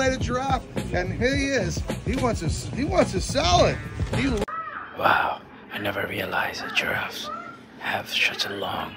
let it drop. and here he is. He wants to he wants to sell it. He Wow, I never realized that giraffes have such a long.